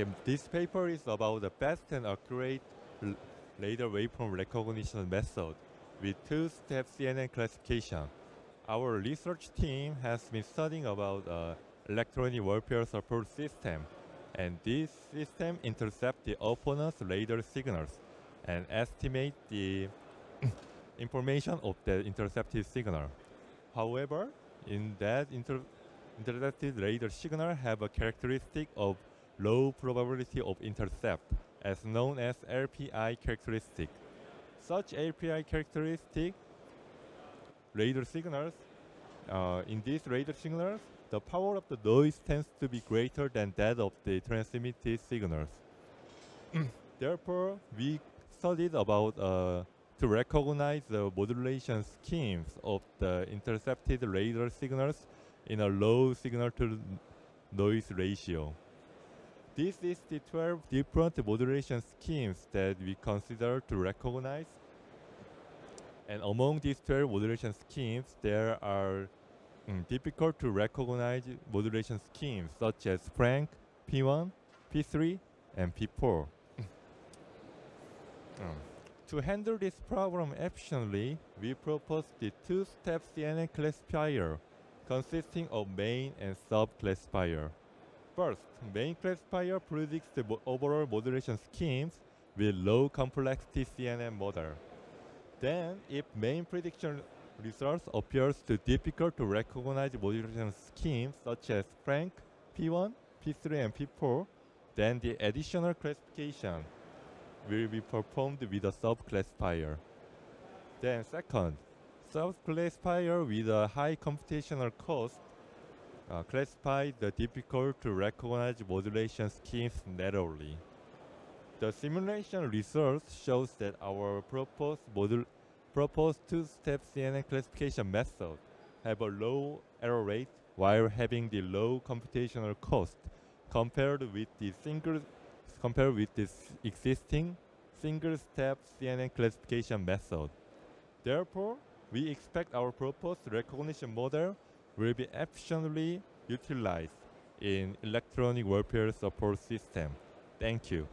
Okay, this paper is about the best and accurate radar waveform recognition method with two-step CNN classification. Our research team has been studying about uh, electronic warfare support system, and this system intercept the opponent's radar signals and estimate the information of the intercepted signal. However, in that inter- intercepted radar signal have a characteristic of low probability of intercept, as known as LPI characteristic. Such LPI characteristic radar signals, uh, in these radar signals, the power of the noise tends to be greater than that of the transmitted signals. Therefore, we studied about uh, to recognize the modulation schemes of the intercepted radar signals in a low signal to noise ratio. This is the 12 different modulation schemes that we consider to recognize. And among these 12 modulation schemes, there are mm, difficult to recognize modulation schemes such as Frank, P1, P3, and P4. Mm. To handle this problem efficiently, we propose the two-step CNN classifier consisting of main and sub-classifier. First, main classifier predicts the overall modulation schemes with low complexity CNN model. Then, if main prediction results appears too difficult to recognize modulation schemes such as Frank, P1, P3, and P4, then the additional classification will be performed with a subclassifier. Then second, subclassifier with a high computational cost uh, classify the difficult to recognize modulation schemes narrowly. The simulation results shows that our proposed proposed two-step CNN classification method have a low error rate while having the low computational cost compared with the single compared with this existing single-step CNN classification method. Therefore, we expect our proposed recognition model will be efficiently utilized in electronic warfare support system. Thank you.